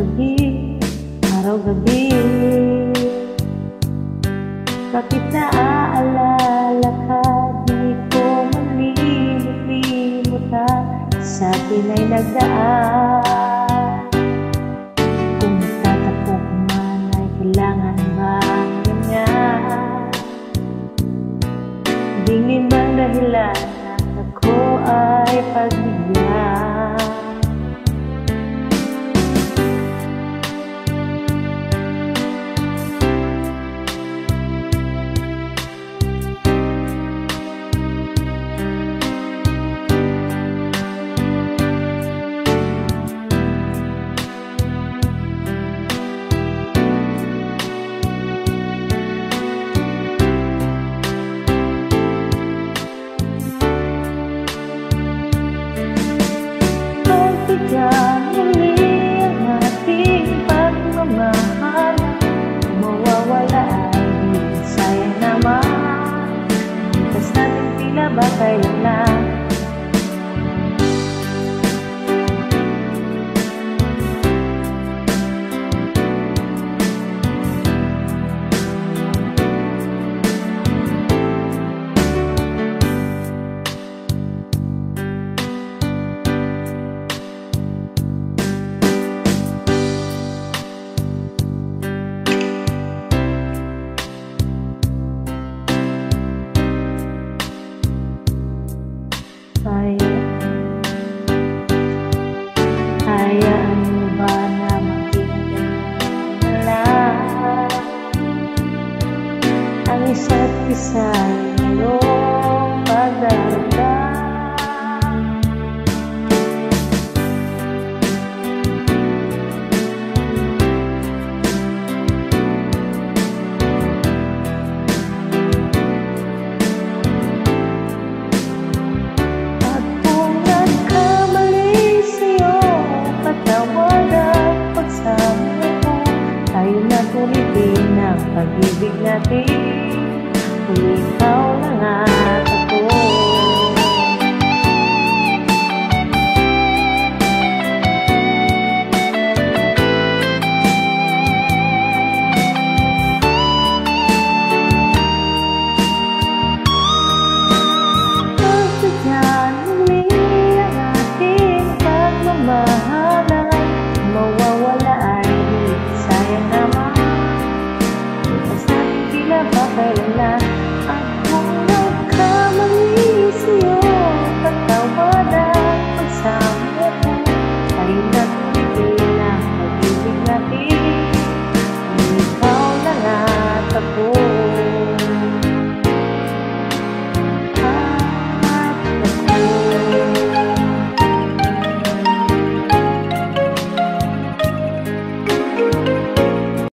Araw-gabi, araw-gabi Bakit naaalala ka? Di ko malimot-limutan Sa akin ay nagdaan. Kung tatapok man ay kailangan ba ganyan? Dingin bang dahilan ako ay pagbigyan down. isa't isa iyong pagdanda At kung nagkamali sa'yo, patawad at na tulitin pag-ibig natin. hindi ikaw na